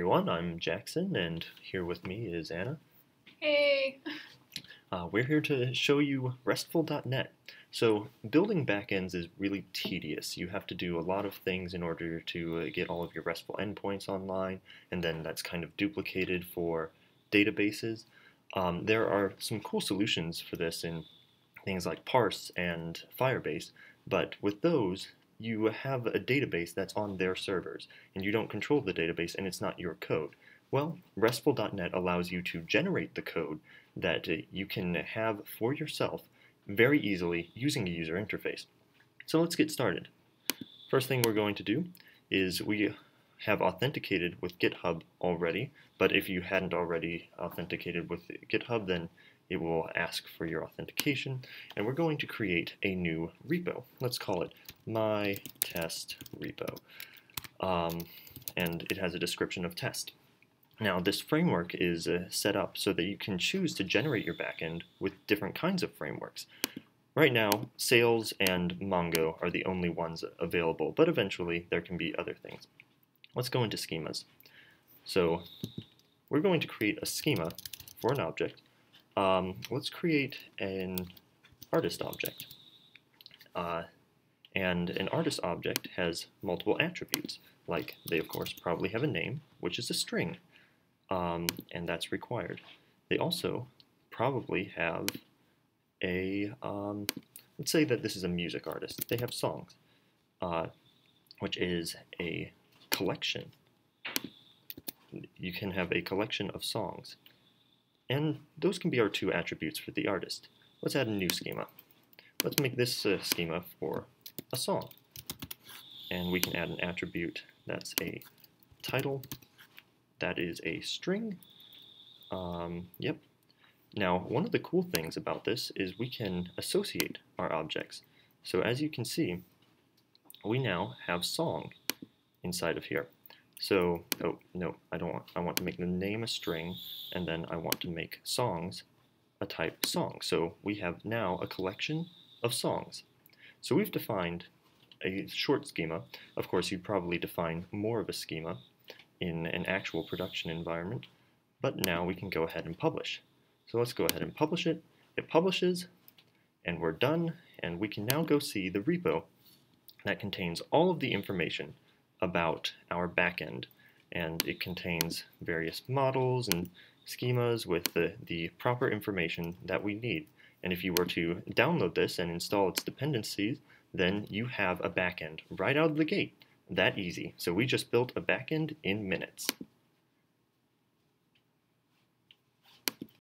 everyone, I'm Jaxon, and here with me is Anna. Hey! Uh, we're here to show you RESTful.net. So, building backends is really tedious. You have to do a lot of things in order to uh, get all of your RESTful endpoints online, and then that's kind of duplicated for databases. Um, there are some cool solutions for this in things like Parse and Firebase, but with those, you have a database that's on their servers, and you don't control the database, and it's not your code. Well, RESTful.net allows you to generate the code that uh, you can have for yourself very easily using a user interface. So let's get started. First thing we're going to do is we have authenticated with GitHub already, but if you hadn't already authenticated with GitHub, then it will ask for your authentication, and we're going to create a new repo. Let's call it my test repo, um, and it has a description of test. Now, this framework is uh, set up so that you can choose to generate your backend with different kinds of frameworks. Right now, Sails and Mongo are the only ones available, but eventually there can be other things. Let's go into schemas. So, we're going to create a schema for an object um, let's create an artist object. Uh, and an artist object has multiple attributes, like they of course probably have a name, which is a string, um, and that's required. They also probably have a, um, let's say that this is a music artist. They have songs, uh, which is a collection. You can have a collection of songs. And those can be our two attributes for the artist. Let's add a new schema. Let's make this a schema for a song. And we can add an attribute that's a title, that is a string. Um, yep. Now, one of the cool things about this is we can associate our objects. So as you can see, we now have song inside of here. So, oh, no, I don't want, I want to make the name a string, and then I want to make songs a type song. So we have now a collection of songs. So we've defined a short schema. Of course, you'd probably define more of a schema in an actual production environment, but now we can go ahead and publish. So let's go ahead and publish it. It publishes, and we're done, and we can now go see the repo that contains all of the information about our backend. And it contains various models and schemas with the, the proper information that we need. And if you were to download this and install its dependencies, then you have a backend right out of the gate. That easy. So we just built a backend in minutes.